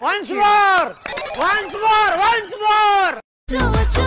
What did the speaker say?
Once more! Once more! Once more!